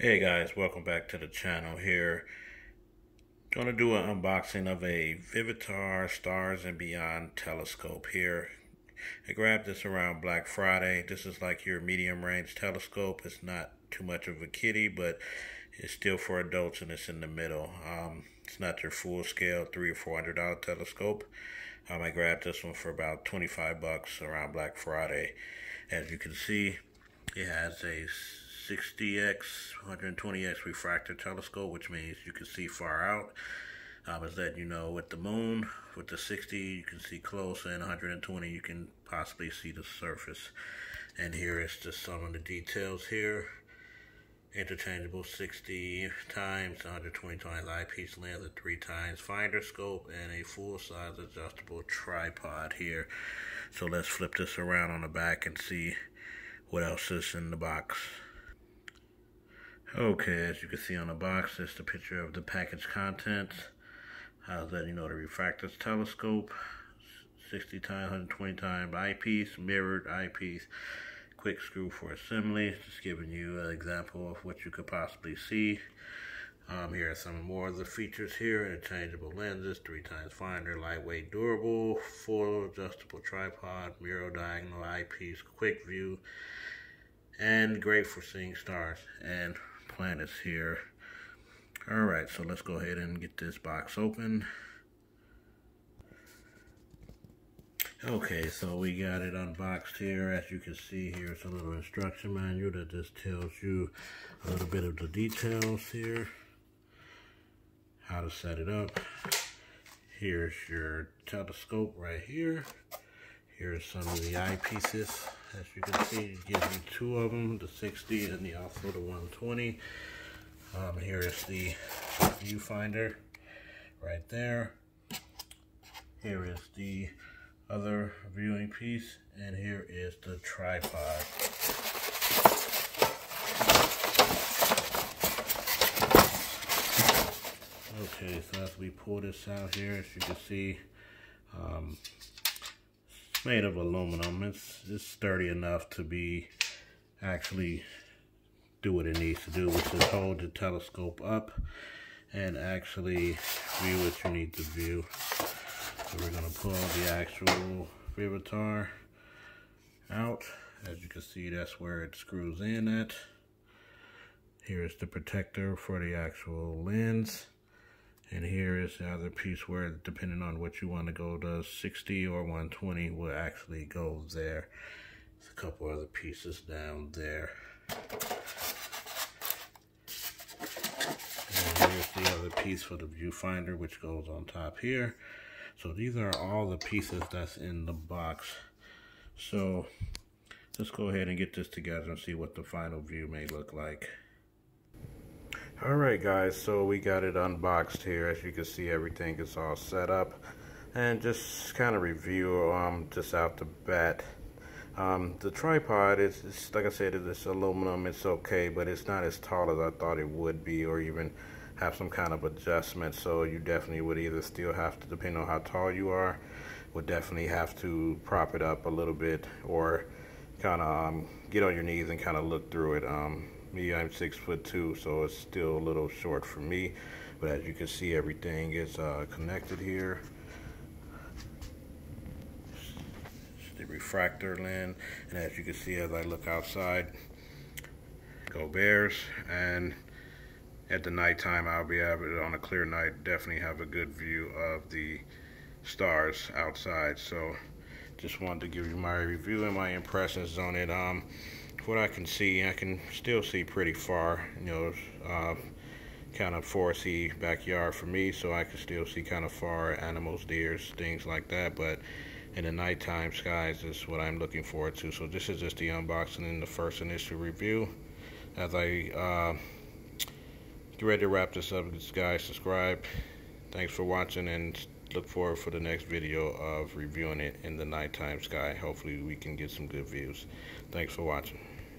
Hey guys, welcome back to the channel here. Gonna do an unboxing of a Vivitar Stars and Beyond telescope here. I grabbed this around Black Friday. This is like your medium range telescope. It's not too much of a kitty, but it's still for adults and it's in the middle. Um, it's not your full scale three or four hundred dollar telescope. Um, I grabbed this one for about 25 bucks around Black Friday. As you can see, it has a 60x, 120x refractor telescope, which means you can see far out. Um, I was letting you know with the moon, with the 60, you can see close, and 120, you can possibly see the surface. And here is just some of the details here. Interchangeable 60 times, 120 times eyepiece lens, a three times finder scope, and a full-size adjustable tripod here. So let's flip this around on the back and see what else is in the box. Okay, as you can see on the box, it's the picture of the package contents. How's that? You know, the refractor telescope, 60 times, 120 times eyepiece, mirrored eyepiece, quick screw for assembly. Just giving you an example of what you could possibly see. Um, here are some more of the features here. Interchangeable lenses, three times finder, lightweight, durable, full adjustable tripod, mirror diagonal eyepiece, quick view, and great for seeing stars. And planets here. All right, so let's go ahead and get this box open. Okay, so we got it unboxed here. As you can see, here's a little instruction manual that just tells you a little bit of the details here. How to set it up. Here's your telescope right here. Here's some of the eyepieces. As you can see, it gives you two of them, the 60 and the also the 120. Um, here is the viewfinder right there. Here is the other viewing piece, and here is the tripod. Okay, so as we pull this out here, as you can see, um, made of aluminum. It's, it's sturdy enough to be actually do what it needs to do, which is hold the telescope up and actually view what you need to view. So we're going to pull the actual Vivitar out. As you can see, that's where it screws in at. Here's the protector for the actual lens. And here is the other piece where, depending on what you want to go to, 60 or 120 will actually go there. There's a couple other pieces down there. And here's the other piece for the viewfinder, which goes on top here. So these are all the pieces that's in the box. So let's go ahead and get this together and see what the final view may look like. Alright guys, so we got it unboxed here. As you can see, everything is all set up. And just kind of review um, just out the bat. Um, the tripod is, like I said, it's aluminum. It's okay, but it's not as tall as I thought it would be or even have some kind of adjustment. So you definitely would either still have to, depending on how tall you are, would definitely have to prop it up a little bit or kind of um, get on your knees and kind of look through it. Um, me, I'm six foot two, so it's still a little short for me. But as you can see, everything is uh, connected here. The refractor lens, and as you can see, as I look outside, go Bears, and at the nighttime, I'll be able to, on a clear night, definitely have a good view of the stars outside. So, just wanted to give you my review and my impressions on it. Um, what I can see, I can still see pretty far. You know, uh, kind of foresty backyard for me, so I can still see kind of far animals, deers, things like that. But in the nighttime skies is what I'm looking forward to. So this is just the unboxing and the first initial review. As I uh, get ready to wrap this up, guys, subscribe. Thanks for watching and look forward for the next video of reviewing it in the nighttime sky. Hopefully we can get some good views. Thanks for watching.